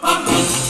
啊